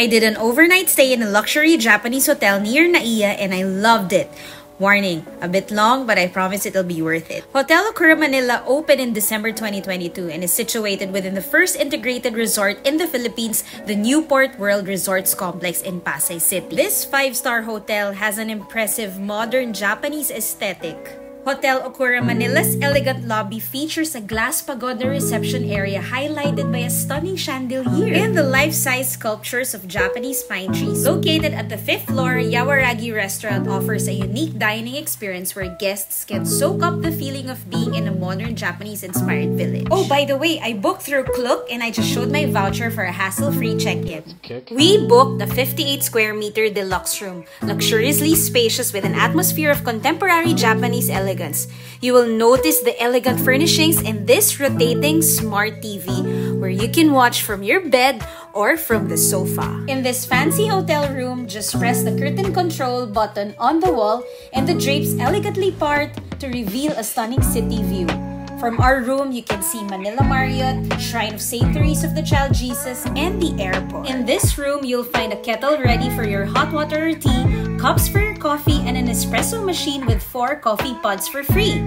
I did an overnight stay in a luxury Japanese hotel near NAIA and I loved it. Warning, a bit long, but I promise it'll be worth it. Hotel Okura Manila opened in December 2022 and is situated within the first integrated resort in the Philippines, the Newport World Resorts Complex in Pasay City. This five-star hotel has an impressive modern Japanese aesthetic Hotel Okura Manila's elegant lobby features a glass pagoda reception area highlighted by a stunning chandelier and the life-size sculptures of Japanese pine trees. Located at the fifth floor, Yawaragi Restaurant offers a unique dining experience where guests can soak up the feeling of being in a modern Japanese-inspired village. Oh, by the way, I booked through Klook and I just showed my voucher for a hassle-free check-in. We booked the 58 square meter deluxe room, luxuriously spacious with an atmosphere of contemporary Japanese elegance elegance. You will notice the elegant furnishings in this rotating smart TV where you can watch from your bed or from the sofa. In this fancy hotel room, just press the curtain control button on the wall and the drapes elegantly part to reveal a stunning city view. From our room, you can see Manila Marriott, Shrine of St. Therese of the Child Jesus, and the airport. In this room, you'll find a kettle ready for your hot water or tea, cups for your coffee, and an espresso machine with four coffee pods for free.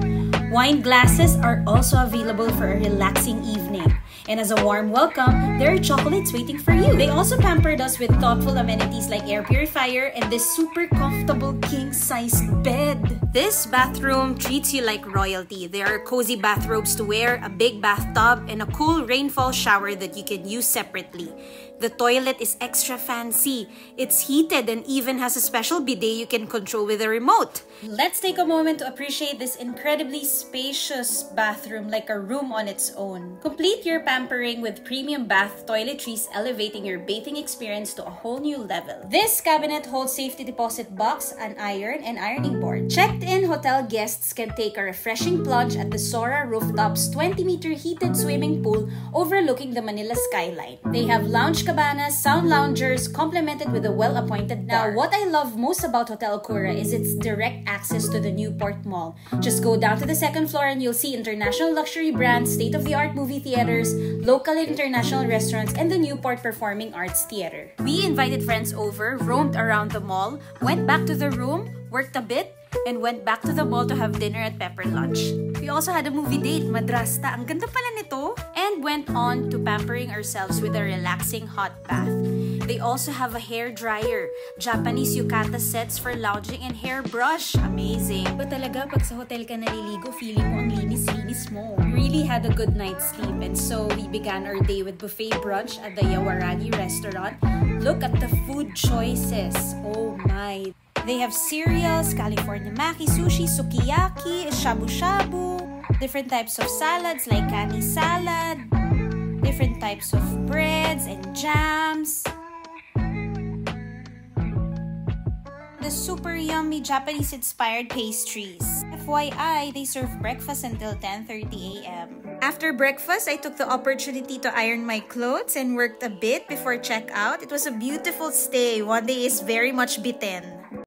Wine glasses are also available for a relaxing evening. And as a warm welcome, there are chocolates waiting for you. They also pampered us with thoughtful amenities like air purifier and this super comfortable king-size bed. This bathroom treats you like royalty. There are cozy bathrobes to wear, a big bathtub, and a cool rainfall shower that you can use separately. The toilet is extra fancy. It's heated and even has a special bidet you can control with a remote. Let's take a moment to appreciate this incredibly spacious bathroom like a room on its own. Complete your pampering with premium bath toiletries elevating your bathing experience to a whole new level. This cabinet holds safety deposit box, an iron, and ironing board. Checked-in hotel guests can take a refreshing plunge at the Sora Rooftops 20-meter heated swimming pool overlooking the Manila skyline. They have lounge cabanas, sound loungers, complemented with a well-appointed bar. Now, what I love most about Hotel Okura is its direct access to the Newport Mall. Just go down to the second floor and you'll see international luxury brands, state-of-the-art movie theaters, local and international restaurants, and the Newport Performing Arts Theater. We invited friends over, roamed around the mall, went back to the room, worked a bit, and went back to the mall to have dinner at Pepper Lunch. We also had a movie date, Madrasta. Ang ganda pala nito! Went on to pampering ourselves with a relaxing hot bath. They also have a hair dryer, Japanese yukata sets for lounging and hairbrush. Amazing. But talaga, pag sa hotel ka naliligo, feeling mo ang linis-linis mo. Really had a good night's sleep and so we began our day with buffet brunch at the Yawaragi restaurant. Look at the food choices. Oh my. They have cereals, California maki, sushi, sukiyaki, shabu-shabu, different types of salads like kani salad, different types of breads and jams. The super yummy Japanese-inspired pastries. FYI, they serve breakfast until 10.30 a.m. After breakfast, I took the opportunity to iron my clothes and worked a bit before checkout. It was a beautiful stay. One day is very much bitin.